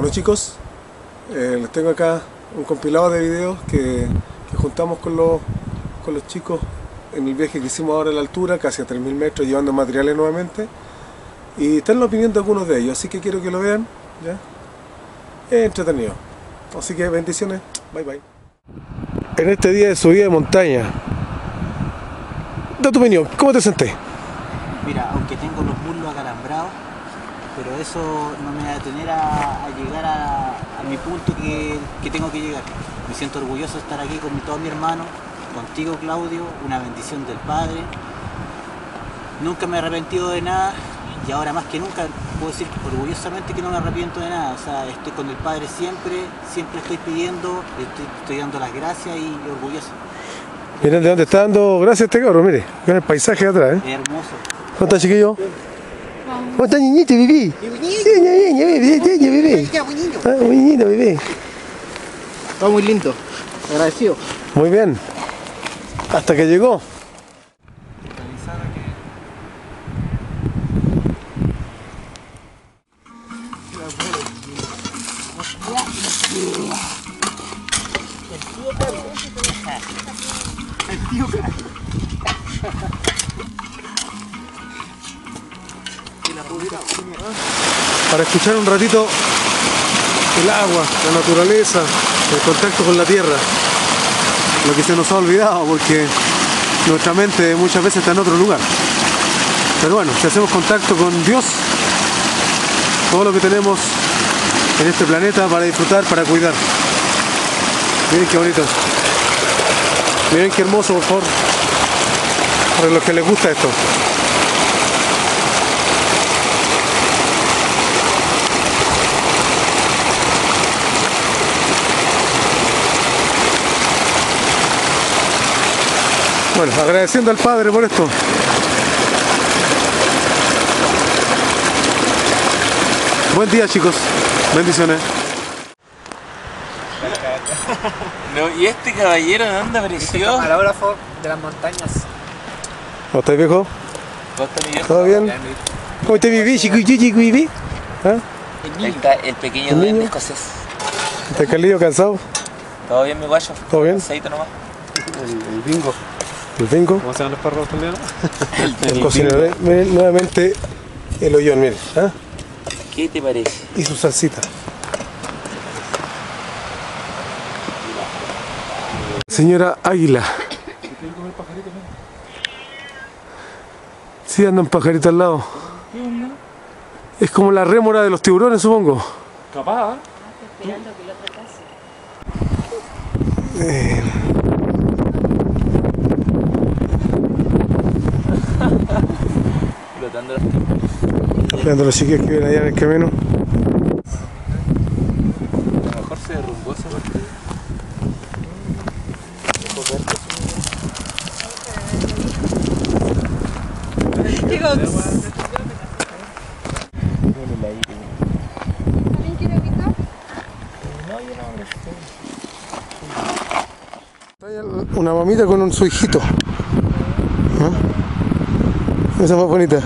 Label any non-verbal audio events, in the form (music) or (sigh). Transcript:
Bueno chicos, eh, les tengo acá un compilado de videos que, juntamos con los, con los chicos en el viaje que hicimos ahora a la altura, casi a 3.000 metros, llevando materiales nuevamente. Y están la opinión de algunos de ellos, así que quiero que lo vean. ¿ya? Es entretenido. Así que bendiciones, bye bye. En este día de subida de montaña, da tu opinión, ¿cómo te sentís? Mira, aunque tengo los muslos acalambrados, pero eso no me va a detener a, a llegar a, a mi punto que, que tengo que llegar. Me siento orgulloso de estar aquí con mi- todos mis hermanos, contigo Claudio, una bendición del Padre. Nunca me he arrepentido de nada y ahora más que nunca puedo decir orgullosamente que no me arrepiento de nada. O sea, estoy con el Padre siempre, siempre estoy pidiendo, estoy, estoy dando las gracias y orgulloso. Miren de dónde está dando gracias este cabrón, mire, con el paisaje atrás, ¿eh? Es hermoso. ¿Cómo está chiquillo? ¿Cómo está niñito, bebé? Sí, niño, bebé, niño, bebé. Ah, bebé. Está muy lindo. Agradecido. Muy bien. Hasta que llegó. Para escuchar un ratito el agua, la naturaleza, el contacto con la tierra lo que se nos ha olvidado porque nuestra mente muchas veces está en otro lugar. Pero bueno, si hacemos contacto con Dios, todo lo que tenemos en este planeta para disfrutar, para cuidar. Miren qué bonito. Miren qué hermoso, por favor. Para los que les gusta esto. Bueno, agradeciendo al Padre por esto. Buen día chicos, bendiciones. (laughs) No, ¿Y este caballero de dónde apareció? Camarógrafo de las montañas. ¿Cómo estás viejo? ¿Cómo está mi viejo? ¿Todo bien? ¿Cómo te viví, chico? ¿Chico, viví? ¿Ah? Ahí está el pequeño ¿El duende escocés. ¿Estás calido, cansado? ¿Todo bien, mi guayo? ¿Todo bien? Cansadito nomás. El bingo. ¿El bingo? ¿Cómo se llaman los perros también? (laughs) El cocinero. Miren nuevamente el hoyón, miren. ¿ah? ¿Qué te parece? Y su salsita. Señora Águila. Sí, anda un pajarito al lado. Es como la rémora de los tiburones, supongo. Capaz. Eh, Flotando las Esperando a los chiquillos que vienen allá en el camino. A lo mejor se derrumbó esa parte. ¿Alguien quiere picar? Una mamita con un su hijito. ¿Ah? Esa más bonita.